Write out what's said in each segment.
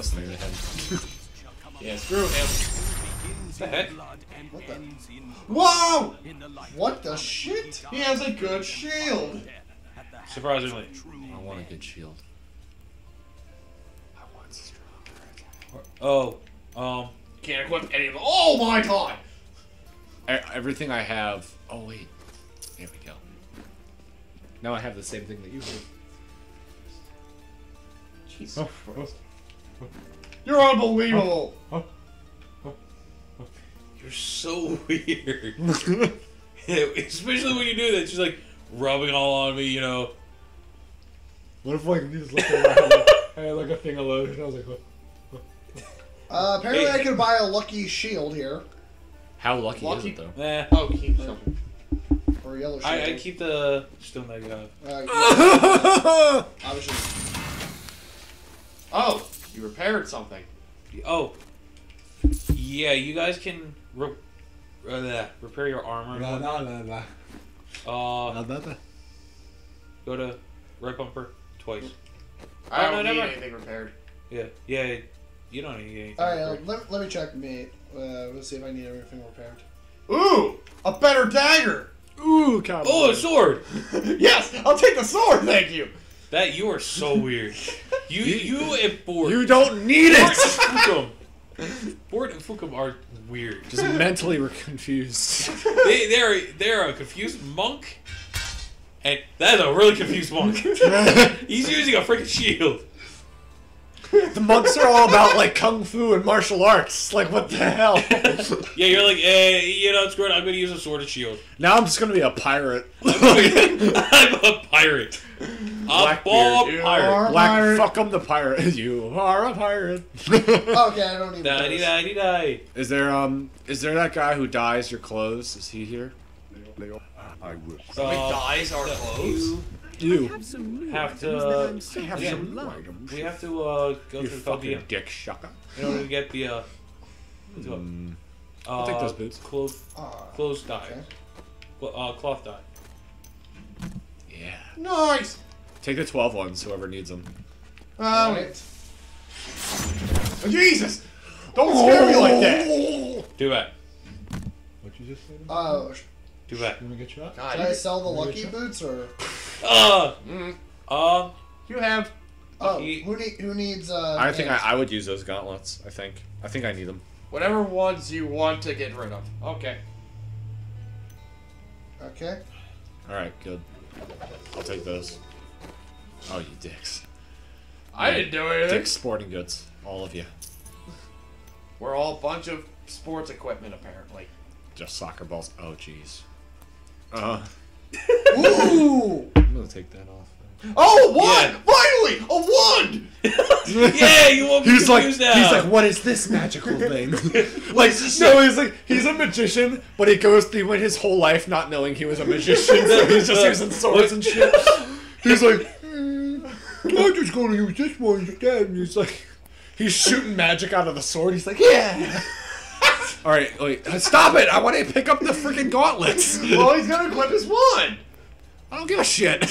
listening to him. Yeah, screw him. The heck? What the? Whoa! What the shit? He has a good shield. Surprisingly. I want a good shield. I want stronger. Oh, um, Can't equip any of them. Oh my god! Everything I have. Oh wait. There we go. Now I have the same thing that you have. Jesus Christ. You're unbelievable. you're so weird. Especially when you do that, just like rubbing all on me, you know. What if like you just look around? I had like a thing of lotion. I was like, what? Uh, apparently, Hey. I could buy a lucky shield here How lucky, Lucky? is it though? Nah. Oh, keep something. or a yellow shield. I, I keep the stone that I got. Uh, yeah, I was just. Oh, you repaired something. Oh, yeah, you guys can re- uh, repair your armor. and whatnot. Uh, go to right bumper twice. I Oh, don't no, need never- anything repaired. Yeah, yeah. You don't need anything. All right, uh, repaired. let, let me check me. Uh, let's see if I need everything repaired. Ooh, a better dagger. Ooh, cowboy. Oh, a sword! yes, I'll take the sword. Thank you. That you are so weird. You you and Ford. You don't need Ford and it. Fukum. Ford and Fukum are weird. Just mentally we're confused. They they're they're a confused monk, and that is a really confused monk. He's using a freaking shield. the monks are all about like kung fu and martial arts. Like what the hell? Yeah, you're like, eh, you know, screw it. I'm gonna use a sword and shield. now I'm just gonna be a pirate. I'm a pirate. I'm Blackbeard, a you pirate. are- Black, pirate. fuck 'em, the pirate. You are a pirate. Okay, I don't need Die, those. die, die. is there um? Is there that guy who dyes your clothes? Is he here? I will. Somebody Uh, dyes our clothes. You. Have to. have yeah, some items. we have to uh, go You through fucking Caldea dick shucker. in order to get the uh. what's? Mm, Uh, I'll take those boots. Clothes, Ah, clothes dye. okay. Cl- uh, cloth dye. Yeah. Nice. Take the 12 ones, whoever needs them. Um, Alright. Jesus! Don't scare me like that. Do that. What you just said? Uh, sh- Do that. You wanna get shot? God, should I you, sell the lucky boots or? Uh, mm, um, you have. Oh, Lucky- who need who needs? Uh, I think I. I would use those gauntlets. I think. I think I need them. Whatever ones you want to get rid of. Okay. Okay. Alright, good. I'll take those. Oh, you dicks. I didn't do anything. Dick's sporting goods. All of you. We're all a bunch of sports equipment, apparently. Just soccer balls. Oh, jeez. Uh, Ooh. I'm gonna take that off. Oh, one! Yeah. Finally! A one! yeah, you won't be He's like, now. he's like, what is this magical thing? like, no, he's like, he's a magician, but he goes through went his whole life not knowing he was a magician, so he's just using swords and shit. He's like, "Hmm, I'm just gonna use this one instead. And he's like, he's shooting magic out of the sword. He's like, yeah. All right, wait, stop it! I want to pick up the freaking gauntlets. well, he's gonna equip his one! I don't give a shit.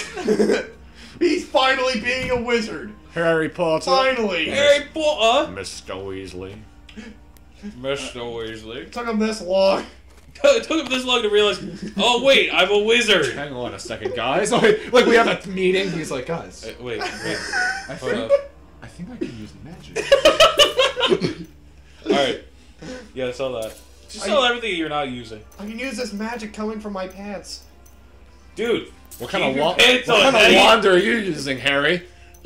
He's finally being a wizard! Harry Potter, Finally! Harry Potter. Mr. Weasley. Mr. Weasley. It Took him this long. it took him this long to realize. Oh wait, I'm a wizard. Hang on a second, guys. Like, like we have a meeting. He's like, guys, Uh, Wait, wait. I think, up. I think I can use magic. All right. Yeah, sell that. Just sell everything you're not using, I can use this magic coming from my pants. dude. what kind of your wa- what kind of wand are you using, Harry?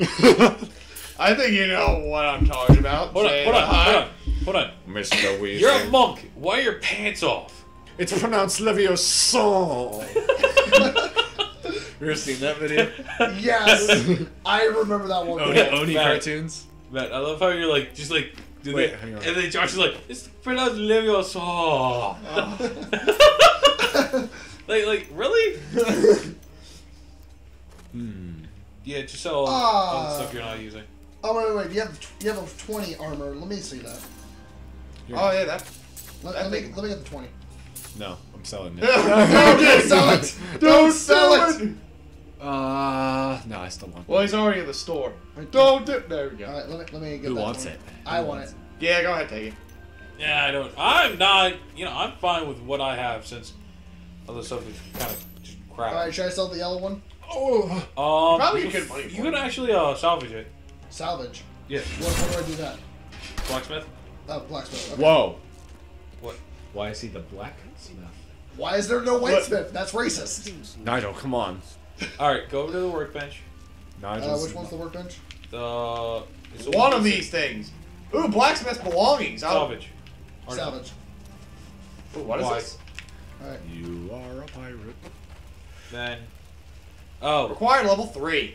I think you know what I'm talking about. Hold on, Say hold on, hold on, hold on. Mr. Weasley. You're a monk. Why are your pants off? It's pronounced Leviosa. you ever seen that video? Yes, I remember that one. Oni, Oni Matt. cartoons. Man, I love how you're like, just like, do Wait, that, hang on. and then Josh is like, it's pronounced Leviosa. like, like, really? Hmm. Yeah, just sell all, all the Ah. stuff you're not using. Oh wait, wait, wait. You have you have a twenty armor. Let me see that. Oh, yeah, that. Let, That let me let me get the twenty. No, I'm selling it. Don't sell it. Don't sell it. Uh, Uh, no, I still want. Well, he's already in the store. Don't do. There we go. All right, let me let me get Who that wants one. it? I Who want wants it. Yeah, go ahead, take it. Yeah, I don't. I'm not. You know, I'm fine with what I have since other stuff is kind of just crap. All right, should I sell the yellow one? Oh, Um, Probably you, get can- money you for can actually uh salvage it. Salvage. Yeah, What, what do I do that? blacksmith. Oh, blacksmith. Okay. whoa. What? Why is he the black smith? Why is there no whitesmith? That's racist. Nigel, come on. All right, go over to the workbench. Uh, which one's the workbench? The it's One of these things. Ooh, blacksmith's belongings. Oh. salvage. Or- Salvage. Ooh, what is Why? this? All right. You are a pirate. Then, oh, Required level three.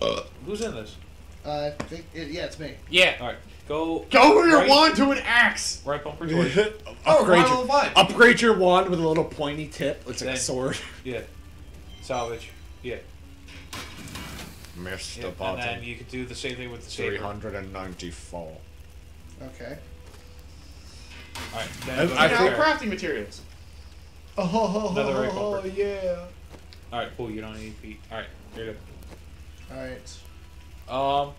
Uh, who's in this? Uh, I think it, yeah, it's me. Yeah. All right, go Go with your Right. wand to an axe. right bumper towards. Oh, upgrade, required level your, five. upgrade your wand with a little pointy tip. It's like a sword. Yeah, salvage. Yeah, Missed yeah. the and then you could do the same thing with the saber. 394. Okay. All right, then I- I now, crafting materials. Oh, Another oh, bumper. yeah. All right, cool. You don't need feet. All right, here you All right. Um,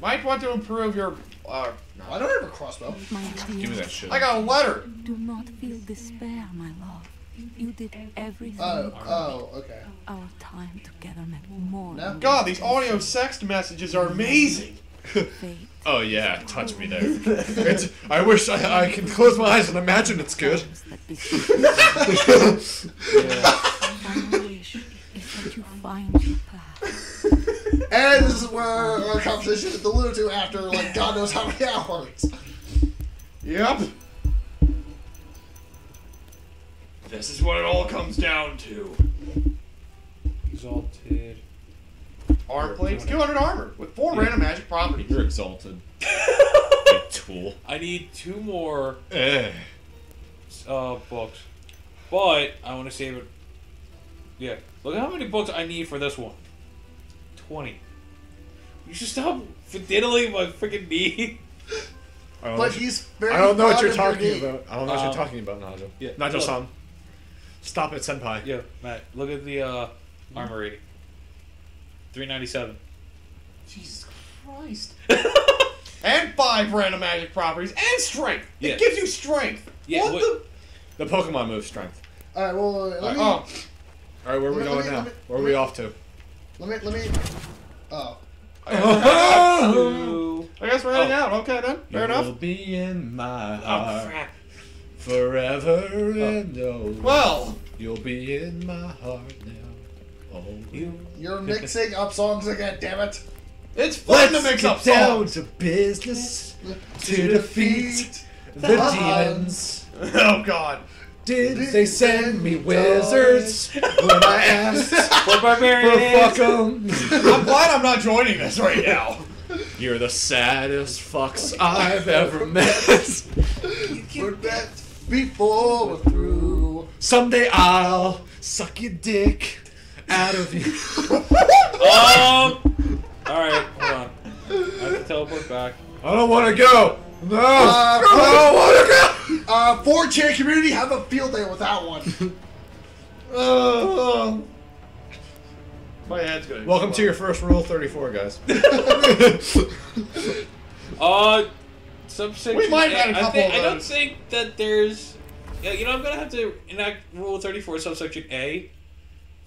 Might want to improve your. Uh, Why don't have a crossbow? Give me that shit. I got a letter. do not feel despair, my love. You did everything. Oh, oh, okay. Our time together meant more. No? God, these audio sext messages are amazing. Oh yeah, touch me there. it's, I wish I, I can close my eyes and imagine it's good. That beseech My is that you find your path. And this is where our conversation is alluded to after, like, God knows how many hours. Yep. This is what it all comes down to. exalted. Arm plates, 200 armor, with four random magic properties. You're exalted. tool. I need two more Eh. Uh books, but I want to save it. Yeah, look at how many books I need for this one. Twenty. You should stop fiddling my freaking knee. I don't, know But what you- he's very I don't know what fond you're of your talking knee. about. I don't know what Um, you're talking about, Nigel. yeah, Nigel look. san Stop it, Senpai. Yeah, Matt, look at the uh, armor rating. Three ninety seven. Jesus Christ. and five random magic properties, and strength. Yeah. It gives you strength. Yeah, what, what- the? The Pokemon move strength. Alright, well, uh, let me, Oh, Alright, where are we me- going me- now? me- Where are we off to? let me, let me, oh. I guess we're heading Oh. out. Okay then, fair you will enough. be in my Oh heart crap! forever oh. and always. Well, You'll be in my heart now. Oh, You. You're mixing up songs again, damn it. it's fun Let's to mix get up down songs. to business to defeat the demons. oh God. Did they send me wizards when I asked For for barbarians. fuck 'em? I'm glad I'm not joining this right now. You're the saddest fucks I've ever met. Put that before we're through. Someday I'll suck your dick out of you. Um. All right, hold on. I have to teleport back. I don't want to go. No, Uh, I don't want to go. Uh, 4chan community, have a field day with that one. Oh. My head's gonna. Welcome to your first rule 34, guys. Uh, subsection. We might have had a A, I, couple think, of I don't think that there's. Yeah, you know, I'm gonna have to enact Rule 34, subsection A,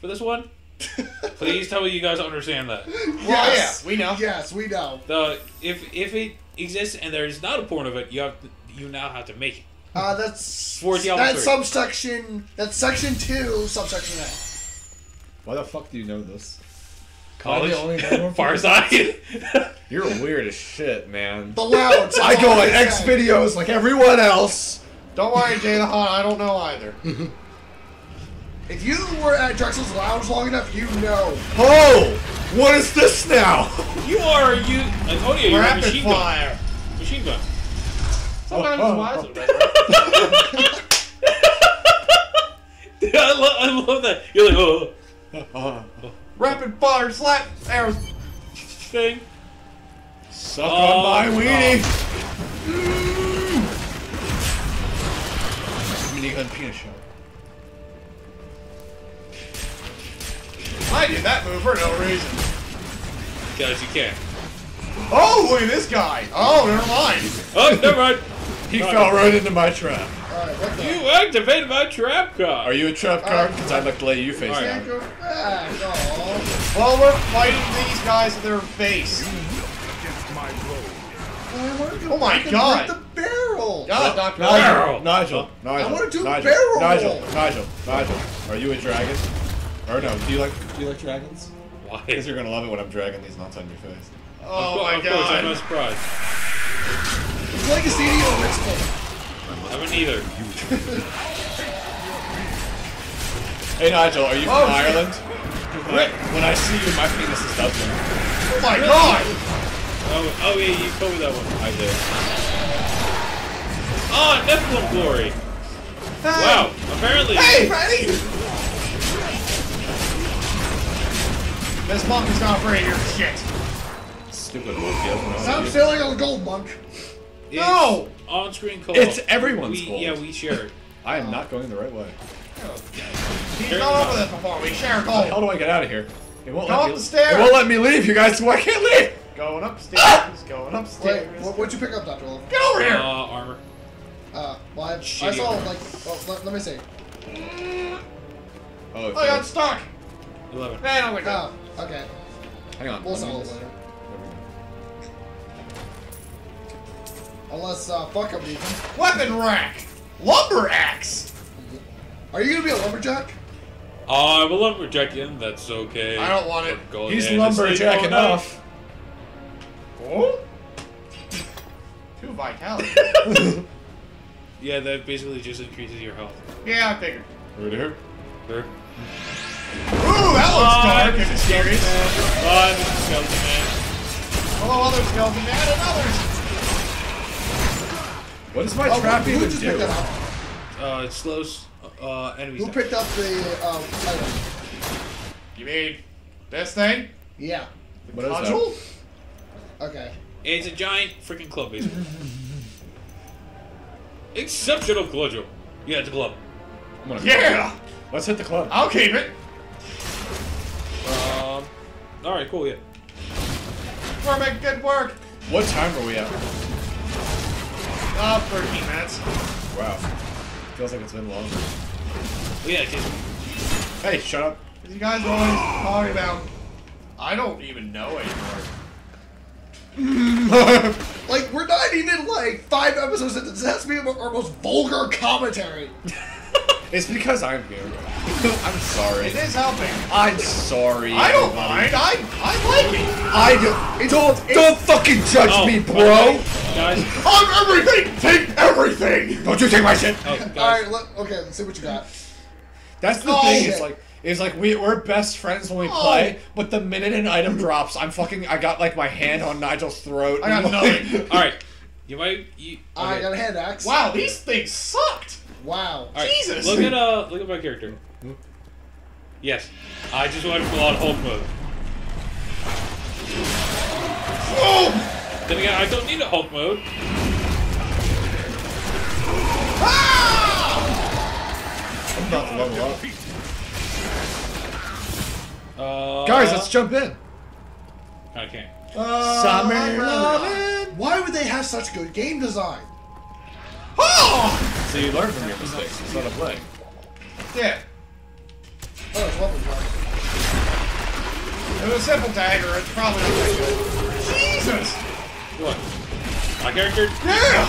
for this one. Please tell me you guys understand that. Well, Yes. yeah, we know. Yes, we know. The if if it exists and there's not a porn of it, you have to, you now have to make it. Uh, that's For Diablo that's 3. subsection. That's section two, subsection A. Why the fuck do you know this? College, Am I the only one far side. You're weird as shit, man. The louds. I go on on X videos like everyone else. Don't worry, Jay the Hunt. I don't know either. If you were at Drexel's lounge long enough, you know. Oh, what is this now? you are you. I told you you're a Rapid machine gun. fire. Machine gun. Sometimes Oh, it's oh, wise. oh. sometimes- Dude, I, lo- I love that. You're like oh Rapid fire slap arrows. thing. suck Oh, on my weenie. Minigun penis show. I did that move for no reason. Because you can't. Oh, look at this guy. Oh, never mind. Oh, never mind. He fell right into my trap. Alright, what the? You activated my trap card. Are you a trap uh, card? Because I'd like to lay you face Alright. Down. go back. Well, we're fighting these guys at their base. I want to do Oh my God. the barrel. God, Dr. Nigel, Barrel. Nigel, Nigel. wanna do Nigel, barrel Nigel. Nigel, Nigel. Are you a dragon? Or no? Do you like do you like dragons? Why? Because you're gonna love it when I'm dragging these nuts on your face. Oh my of course, I'm not god. Surprised. It's like a CD or Rick's I haven't either. Hey Nigel, are you from Oh. Ireland? When I, when I see you, my penis is Dublin. Oh my god. Oh, oh yeah, you told me that one. I did. Oh, Nephalem glory. Wow. Apparently. Hey, Freddy! This monk is not afraid of your shit. Stupid doesn't know Stop you. sailing on the gold monk. It's No! On-screen co It's everyone's we, fault. Yeah, we share it. I am not going the right way. He's Turn not it over this before. We share How the hell do I get out of here? It won't Go let up me. the stairs. It won't let me leave, you guys. So I can't leave. Going upstairs. Going Wait, upstairs. what, what'd you pick up, Dr. Wolf? Get over Uh, here! armor. Uh, well, I, I saw, armor. like, well, let, let me see. Oh, it's I got stuck. Eleven. Hey, no, wait. Oh, okay. Hang on. We'll solve it later. Unless, uh, fuck up even. Weapon rack. Lumber axe. Are you gonna be a lumberjack? Uh, I'm a lumberjackin. That's okay. I don't want it. Go He's ahead and sleep lumberjack enough. Oh? Two vitality. Yeah, that basically just increases your health. yeah, I figured. Right here. Sure. Ooh, that looks Bye, dark and mysterious. Bye, Mr. Skeleton Man. Hello, other skeleton man and others. What does my Oh, trap who even just do? up? Uh, it slows uh, enemies Who down. picked up the, um, item? You mean this thing? Yeah. What is that? Okay. It's a giant freaking club, basically. Exceptional cudgel. Yeah, it's a club. I'm gonna Yeah! Let's hit the club. I'll keep it. Um. All right, cool. Yeah. We're making good work. What time are we at? Uh, 13 minutes. Wow. Feels like it's been longer. Oh, yeah, it's, Hey, shut up. You guys are always talking about. I don't even know anymore. Like, we're not even, like, five episodes into this. has to be our most vulgar commentary. It's because I'm here. I'm sorry. It is helping. I'm sorry. I don't everybody. mind. I I like it. I don't. Don't, don't fucking judge oh, me, bro. Guys. I'm everything. Take everything. Don't you take my shit. Oh. Alright, let, okay, let's see what you got. That's the Oh, thing. shit. It's like. It's like we, we're best friends when we Oh. play, but the minute an item drops, I'm fucking. I got like my hand on Nigel's throat. I got nothing. All right. You might. You, I got a hand axe. Wow, these things sucked. Wow. All right, Jesus. Look at uh, look at my character. Yes, I just went full on Hulk mode. Oh! Then again, I don't need a Hulk mode. Ah! I'm about to level up. Uh, Guys, let's jump in. I can't. Summer I'd rather lovin'. not. Why would they have such good game design? Oh! So you learn from your mistakes instead of playing. Yeah. Oh, it's weapon part. It was a simple dagger. It's probably not that good. Jesus! What? My character? Yeah!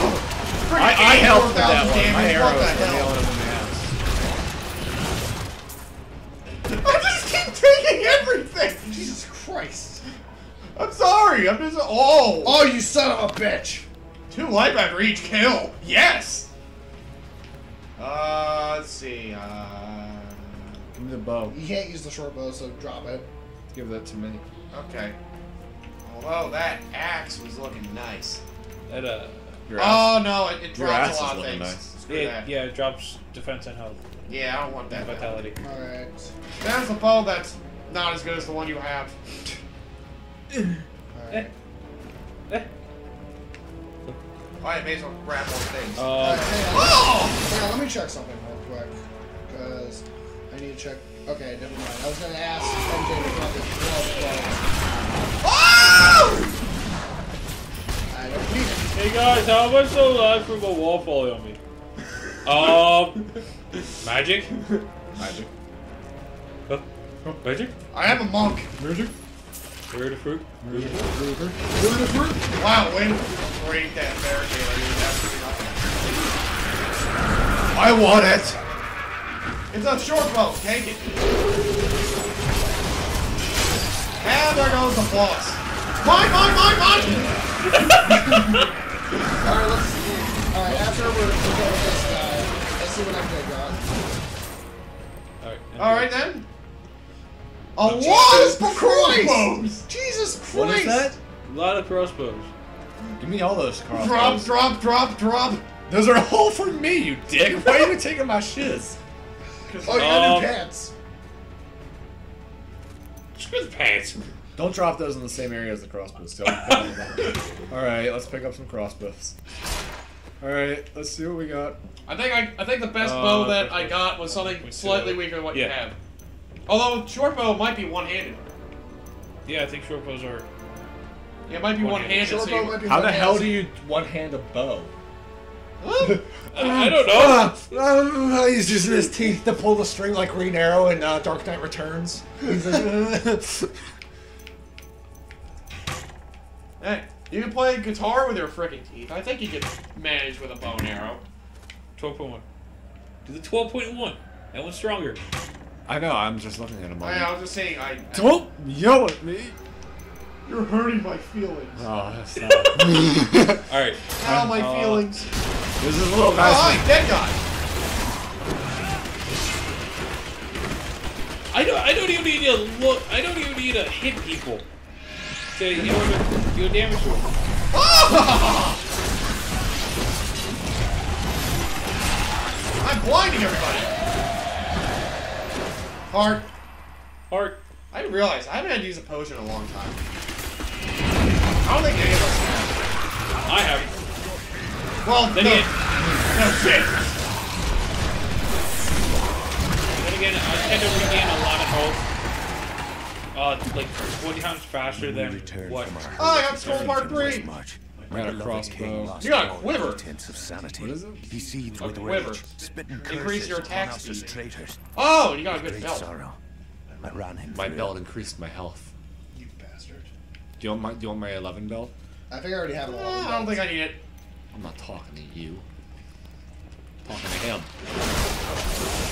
I, I helped with that one. My arrows What the hell? in the ass. I just keep taking everything! Jesus Christ. I'm sorry, I'm just. Oh! Oh, you son of a bitch. Two life after each kill! Yes! Uh, let's see. Uh. Give me the bow. You can't use the short bow, so drop it. Give that to me. Okay. Although that axe was looking nice. That uh, Your ass. Oh no, it, it Your drops ass a lot is of looking things. nice. Screw it, that. yeah, it drops defense and health Yeah, I don't want that. vitality. Alright. There's a bow that's not as good as the one you have. Alright. I may as well grab more things. Uh, Alright, hang on. oh! Hang on, let me check something real quick. Because I need to check Okay, never mind. I was gonna ask MJ to drop his glove, but I don't need it. Hey guys, how much the last from a wall falling on me? Um, magic? Magic. Huh? Magic? I am a monk. Magic. Where the fruit? Wow, way to break that barricade. I mean, that's I want it. It's a short bow. Take it. And there goes the boss. Mine, mine, mine, mine! Alright, let's see. Alright, after we're, we're done with this guy, let's see what MJ got. Alright. Alright then. A lot of Christ! crossbows! Jesus Christ! What is that? A lot of crossbows. Give me all those crossbows. Drop, drop, drop, drop. Those are all for me, you dick. Why are you taking my shiz? Oh, you got Um, new pants. Screw the pants. Don't drop those in the same area as the crossbows. All right, let's pick up some crossbows. All right, let's see what we got. I think I, I think the best Uh, bow that I got was something slightly weaker than what you have. Although short bow might be one-handed. Yeah, I think short bows are. Yeah, it might be One-handed. one-handed. So you- How the hell do you one hand a bow? I, I don't know. Uh, he's using his teeth to pull the string like Green Arrow in uh, Dark Knight Returns. Hey, you can play guitar with your freaking teeth. I think you can manage with a bow and arrow. 12.1. Do the 12.1. That one's stronger. I know. I'm just looking at him. I, I was just saying, I. Don't yell at me. You're hurting my feelings. Oh, that's not. Alright. Ow, my uh, feelings. This is a little Oh, hi, dead guy. I don't. I don't even need to look. I don't even need to hit people to in order to do damage to them. I'm blinding everybody. Heart. Heart. I didn't realize I haven't had to use a potion in a long time. I don't think any of us have. I have. Well, Then no. again, No shit. then again, I tend to regain a lot of health. Uh, like 20 times faster than what? Oh, I got Skull Part 3. I you got a quiver. Tense of sanity. What is it? He seeds with rage, spitting Increase your attacks. Oh, you got a good belt. Sorrow. I ran him my belt increased my health. You bastard. Do you want my Do you want my 11 belt? I think I already have an 11. Uh, I don't think I need it. I'm not talking to you. I'm talking to him.